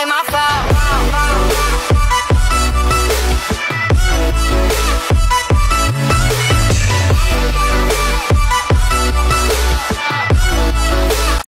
ain't my fault.